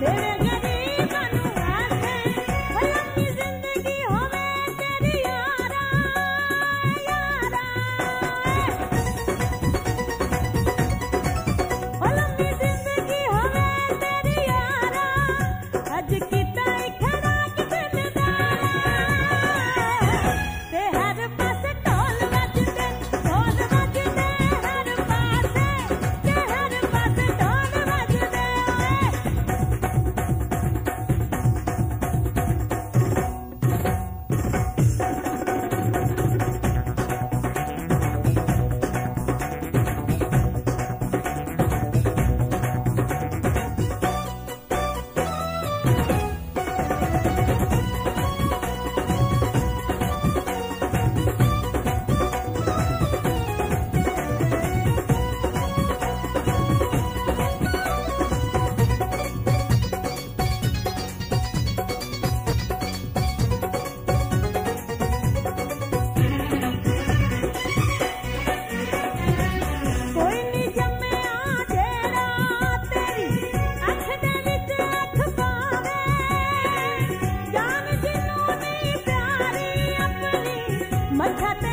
ছেড়ে my cat